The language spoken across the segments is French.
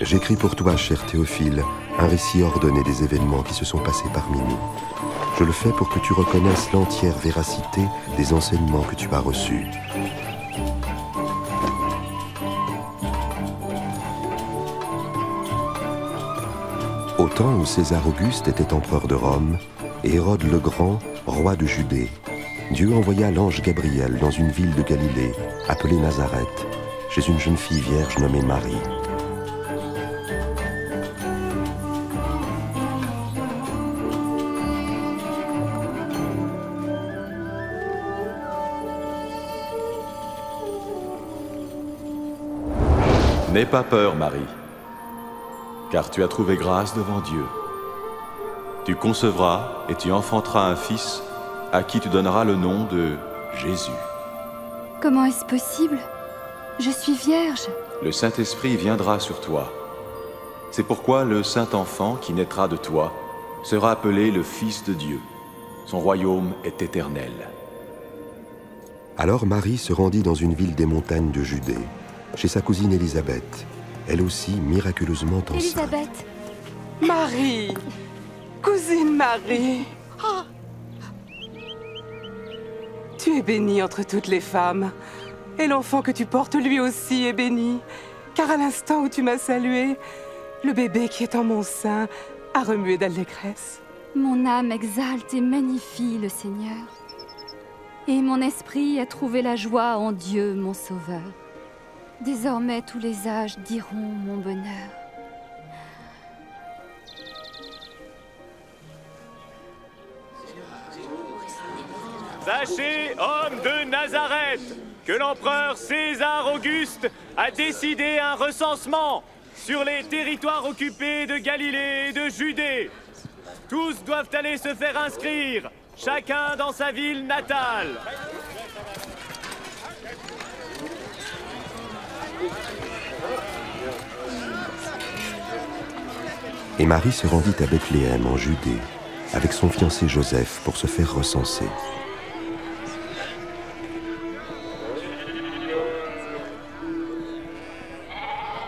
J'écris pour toi, cher Théophile, un récit ordonné des événements qui se sont passés parmi nous. Je le fais pour que tu reconnaisses l'entière véracité des enseignements que tu as reçus. Au temps où César Auguste était empereur de Rome et Hérode le Grand, roi de Judée, Dieu envoya l'ange Gabriel dans une ville de Galilée, appelée Nazareth, chez une jeune fille vierge nommée Marie. N'aie pas peur, Marie, car tu as trouvé grâce devant Dieu. Tu concevras et tu enfanteras un fils à qui tu donneras le nom de Jésus. Comment est-ce possible? Je suis vierge. Le Saint-Esprit viendra sur toi. C'est pourquoi le Saint-Enfant qui naîtra de toi sera appelé le Fils de Dieu. Son royaume est éternel. Alors Marie se rendit dans une ville des montagnes de Judée, chez sa cousine Élisabeth, elle aussi miraculeusement enceinte. Élisabeth Marie Cousine Marie Tu es bénie entre toutes les femmes, et l'enfant que tu portes lui aussi est béni, car à l'instant où tu m'as salué, le bébé qui est en mon sein a remué d'allégresse. Mon âme exalte et magnifie le Seigneur. Et mon esprit a trouvé la joie en Dieu, mon Sauveur. Désormais, tous les âges diront mon bonheur. Sachez, homme de Nazareth, que l'empereur César Auguste a décidé un recensement sur les territoires occupés de Galilée et de Judée. Tous doivent aller se faire inscrire, chacun dans sa ville natale. Et Marie se rendit à Bethléem en Judée avec son fiancé Joseph pour se faire recenser.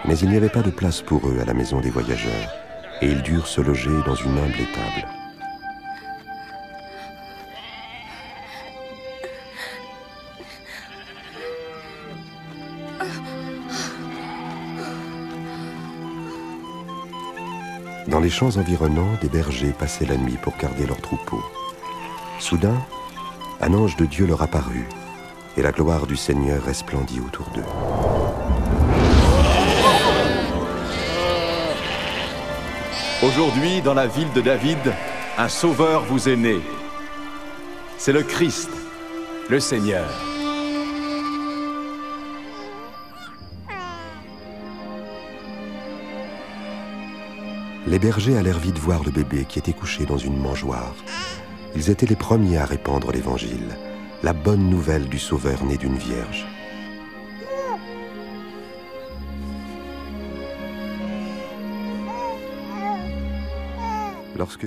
Mais il n'y avait pas de place pour eux à la maison des voyageurs, et ils durent se loger dans une humble étable. Dans les champs environnants, des bergers passaient la nuit pour garder leurs troupeaux. Soudain, un ange de Dieu leur apparut, et la gloire du Seigneur resplendit autour d'eux. Aujourd'hui, dans la ville de David, un sauveur vous est né. C'est le Christ, le Seigneur. Les bergers allèrent vite voir le bébé qui était couché dans une mangeoire. Ils étaient les premiers à répandre l'Évangile, la bonne nouvelle du Sauveur né d'une vierge. Lorsque